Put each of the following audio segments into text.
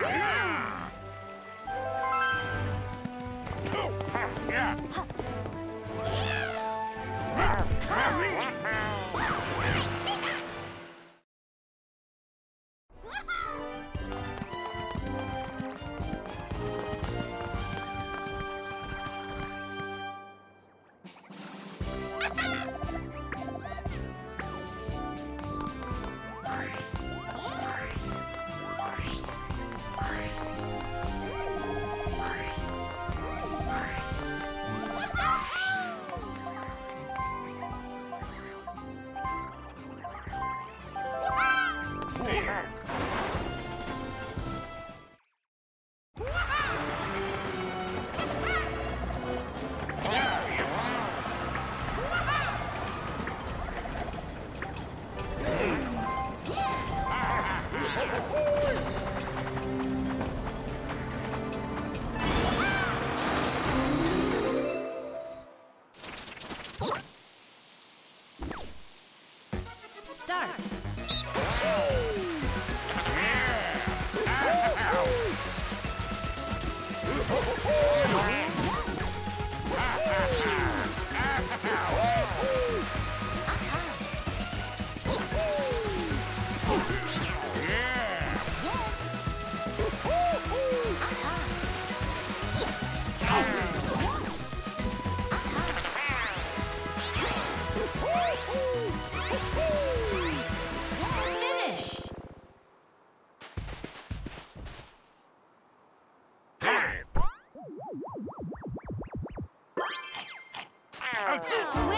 Yeah. Oh,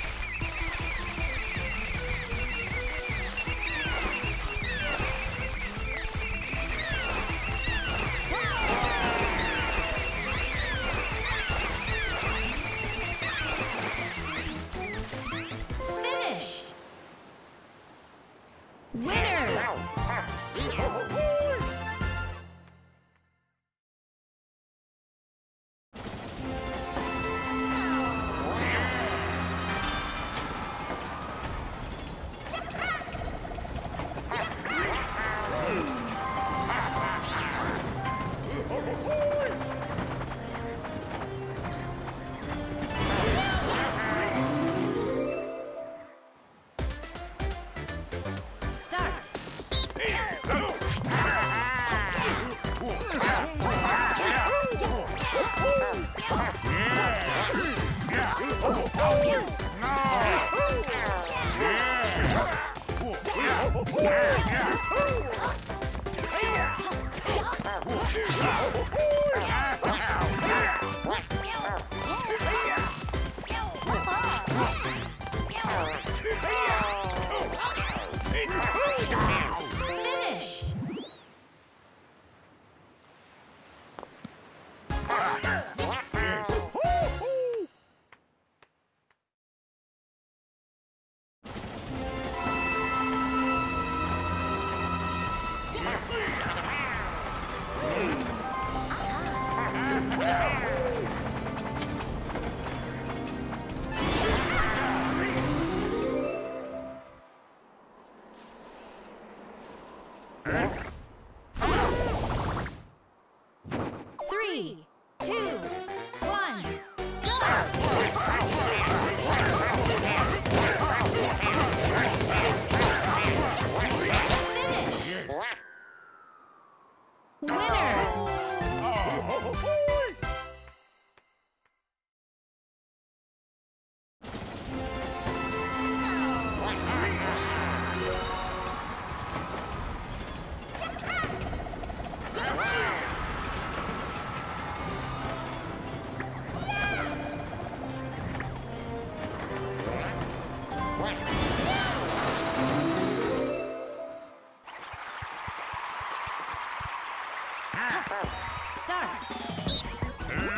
Yeah.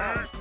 Huh?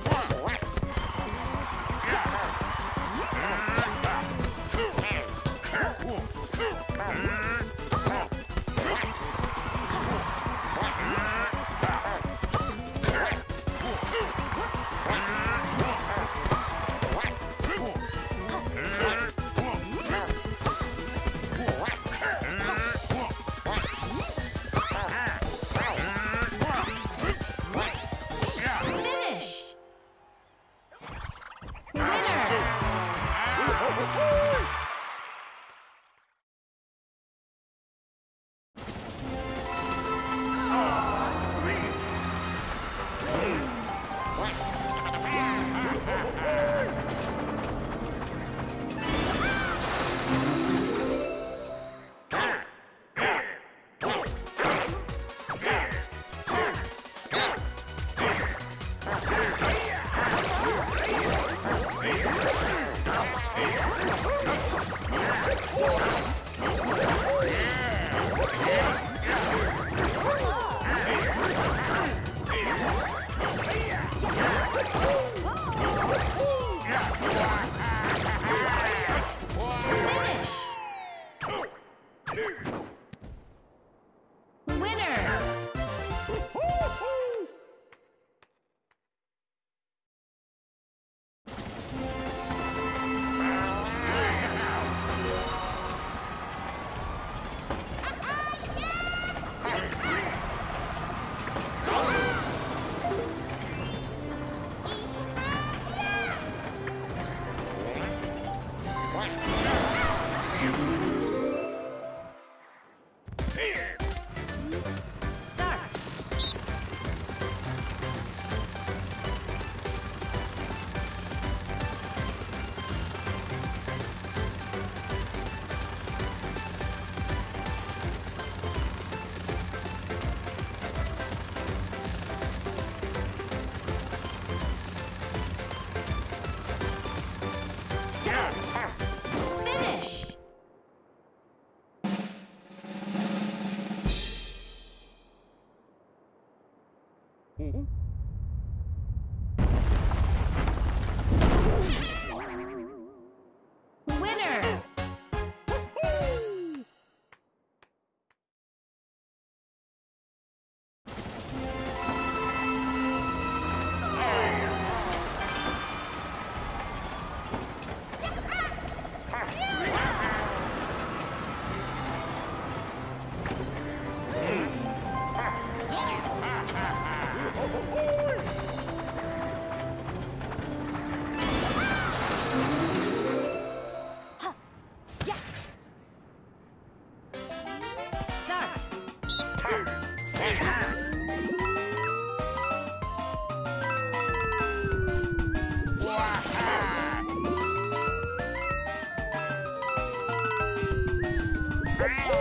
Oh!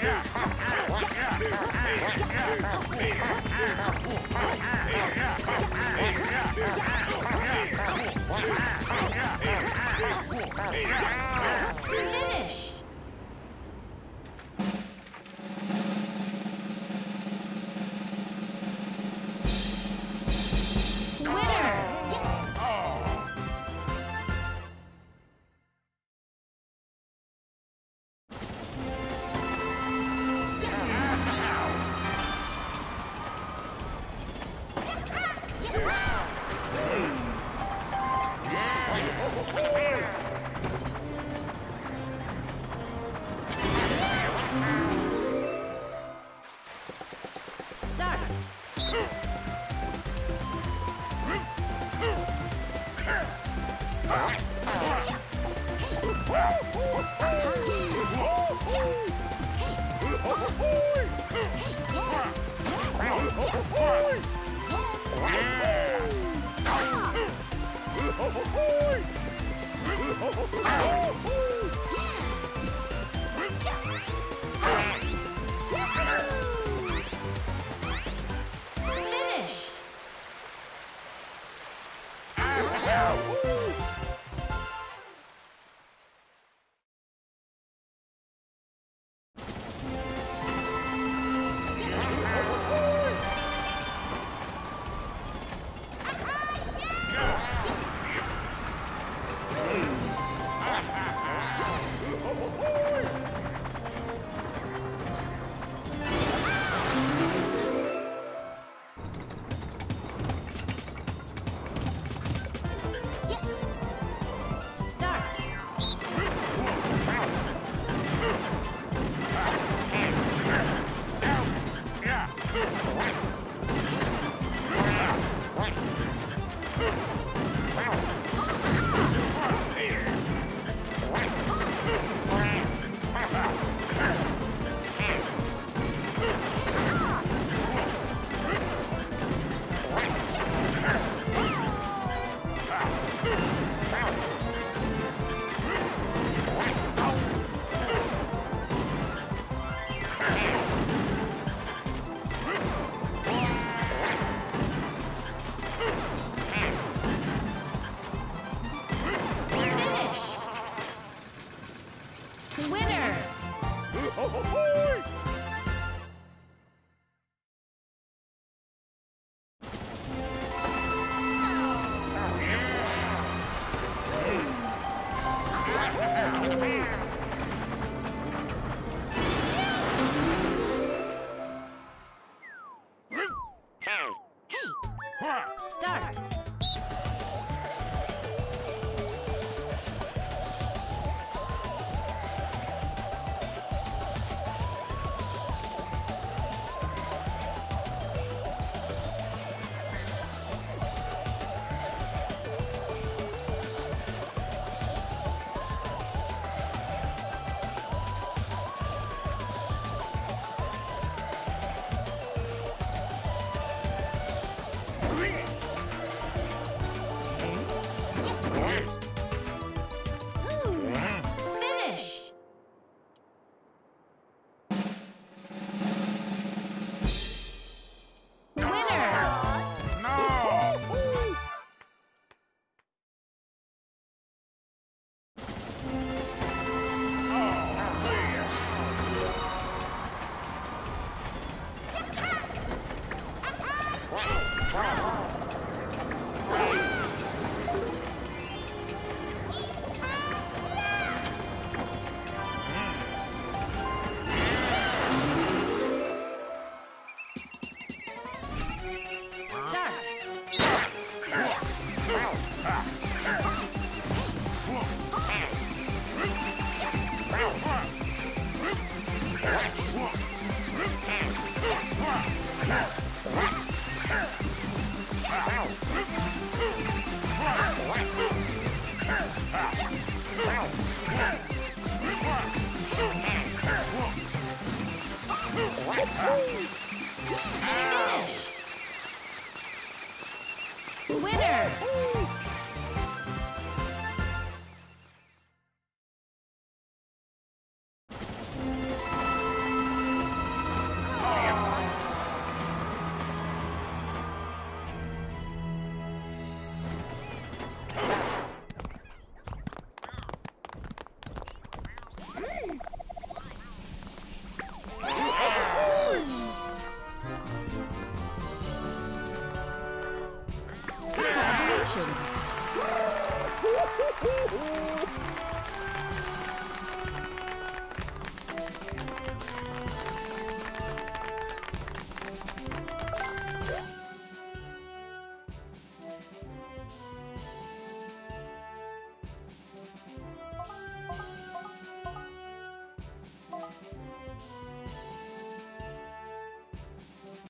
Finish! Start! Finish.